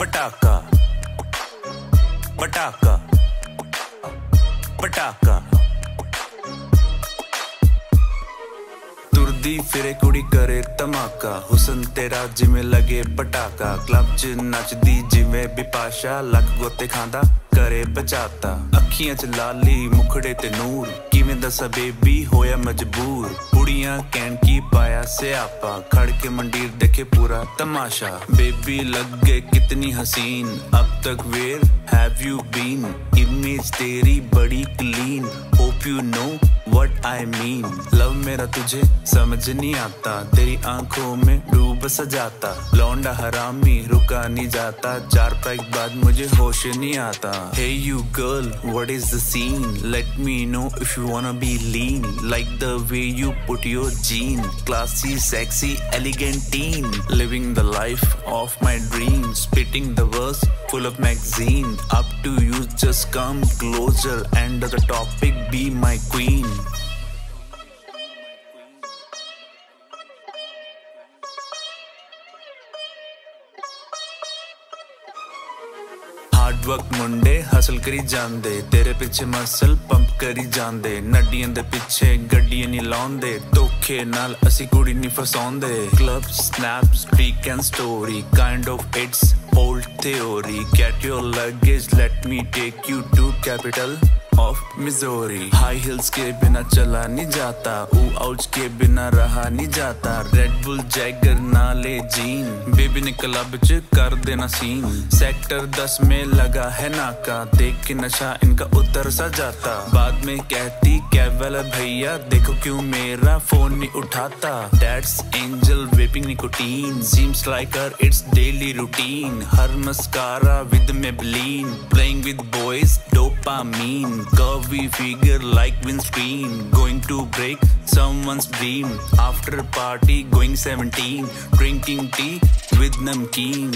ਪਟਾਕਾ। ਪਟਾਕਾ। ਪਟਾਕਾ। ਤੁਰਦੀ ਫਿਰੇ ਕੁੜੀ ਕਰੇ ਧਮਾਕਾ। ਹੁਸਨ ਤੇਰਾ ਜਿਵੇਂ ਲਗੇ ਪਟਾਕਾ। ਕਲੱਬ 'ਚ ਨੱਚਦੀ ਜਿਵੇਂ ਬਿਪਾਸ਼ਾ ਲੱਕ ਗੋਤੇ ਖਾਂਦਾ, ਕਰੇ ਬਚਾਤਾ ਅੱਖੀਆਂ 'ਚ ਲਾਲੀ ਮੁਖੜੇ ਤੇ ਨੂਰ। ਕਿਵੇਂ ਦੱਸਾਂ ਬੇਬੀ, ਹੋਇਆ ਮਜਬੂਰ। ਕੁੜੀਆਂ ਕਹਿਣ ਕੀ ਪਾਇਆ ਸਿਆਪਾ ਖੜ ਕੇ ਮੰਡੀਰ ਦੇਖੇ ਪੂਰਾ ਤਮਾਸ਼ਾ ਬੇਬੀ ਲੱਗੇ ਕਿਤਨੀ ਹਸੀਨ अब तक where have you been image तेरी बड़ी clean hope you know what I mean love मेरा तुझे समझ नहीं आता तेरी आँखों में डूब सजाता लौंडा हरामी रुका नहीं जाता चार पैक बाद मुझे होश नहीं आता girl what is the scene let me know if you wanna be lean like the way you put your jean classy sexy elegant teen living the life of my dreams spitting the verse full of magazine up to you just come closer and the topic be my queen hard work ਮੁੰਡੇ hustle ਕਰੀ ਜਾਂਦੇ ਤੇਰੇ ਪਿੱਛੇ muscle pump ਕਰੀ ਜਾਂਦੇ ਨੱਡੀਆਂ ਦੇ ਪਿੱਛੇ ਗੱਡੀਆਂ ਨਹੀਂ ਲਾਉਂਦੇ ਧੋਖੇ ਨਾਲ ਅਸੀਂ ਕੁੜੀ ਨਹੀਂ ਫਸਾਉਂਦੇ club snap speak and story kind of it's old theory get your luggage let me take you to capital Of Missouri. High heels के बिना चला नहीं जाता। ऊ के बिना रहा नहीं जाता। रेड जैगर नाले जीन बेबी ने क्लब च कर देना सीन सेक्टर 10 में लगा है नाका। देख के नशा इनका उतर सा जाता। बाद में कहती, कैवल भैया, देखो क्यों मेरा फ़ोन नहीं उठाता? That's angel vaping nicotine seems like her it's daily routine her mascara with Maybelline with boys. Dopamine curvy figure like windscreen. Going to break someone's dream. After party going 17 drinking tea with namkeen